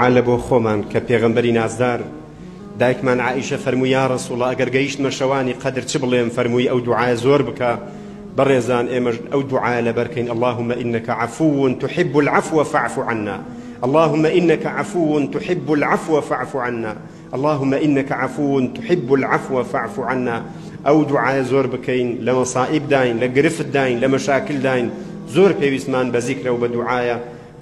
عالە بۆ خۆمان کە پێغەمبەری نازدار. دایکمان عائیشە فەرمووی ڕسوڵە ئەگەر گەیشتمە شەوانی قەدر چ بڵێم؟ فەرمووی ئەو دوعاە زۆر بکە. بەڕێزان ئێمەش ئەو دوعاە اللهم إنك عفو تحب العفو فاعف عنا. اللهم إنك عفو تحب العفو فاعف عنا. اللهم إنك عفو تحب العفو فاعف عنا. ئەو دوعاە زۆر بکەین لە مەسائب داین لە گرفت داین لە مەشاکل داین. زۆر پێویستمان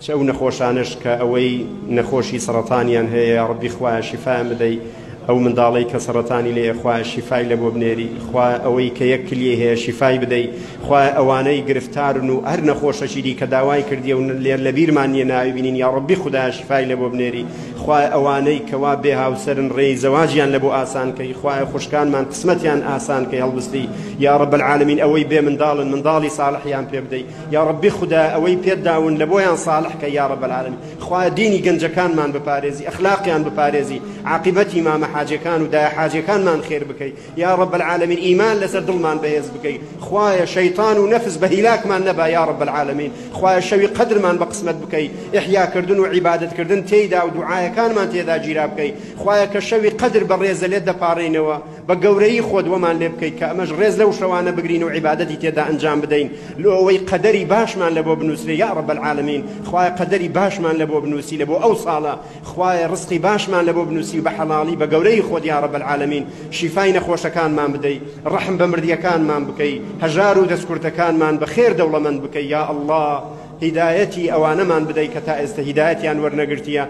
چ ئەو نەخۆشانش کە ئەوەی نەخۆشی سەرەتانیان هەیە ڕبی خوایە شیفا بدەیت ئەو منداڵی کە سەرەتانی لێ خوا شیفای لە بۆ بنێری خوا ئەوەی کە یەک کلیە هەیە شیفای بدەیت خوا ئەوانەی گرفتارن و هەر نەخۆشەشیری کە داوای کردی و لێر لە بیرمان نیە ناوی بینین یا ڕبی خدا شیفای لە بۆ بنێری خوا ئەوانەی کەوا بێ هاوسەرن ڕێی زەواجیان لە بۆ ئاسان کەی خوای خوشکانمان قسمەتیان ئاسان کەی هەڵبستی یا رب العالمین ئەوەی بێ منداڵن منداڵی صالحیان پێ بدەیت یا ڕبی خدا ئەوەی پێداون لە صالح کە یا رب العالمین خوا دینی گەنجەکانمان بپارێزی ئەخلاقیان بپارێزی عاقبەتی مامە حاجەکان و دای حاجەکانمان خێر بکەیت یا رب العالمین ئیمان لەسەر دڵمان بەهێز بکەیت خوایە شەیطان و نەفس بە هیلاکمان نەبا یا رب العالمین. خوایە شەوی قدرمان بە قسمت بکەیت ئحیاکردن و عیبادەتکردن تێیدا و دوعایەکانمان تێدا گیرا بکەیت خوایە کە شەوی قدر بە ڕێزە لێت دەپارڕینەوە. بە گەورەی خۆت وەمان لێ بکەیت کە ئەمەش ڕێز لەو شەوانە بگرین و عیبادەتی تێدا ئەنجام بدەین. لۆ ئەوەی قەدەری باشمان لە بۆ بنووسێ یا رب العالمین خوایە قەدەری باشمان لە بۆ بنووسی لە بۆ ئەو ساڵە خوایە ڕسقی باشمان لە بۆ بنووسی بە حەڵاڵی بە گەورەی خۆت یا رب العالمین. شیفای نەخۆشەکانمان بدەیت ڕەحم بە مردیەکانمان بکەیت هەژار و دەستکورتەکانمان بە خێر دەوڵەمەند بکەیت یا الله هیدایەتی ئەوانەمان بدەیت کە تا ئێستا هیدایەتیان وەرنەگرتیە.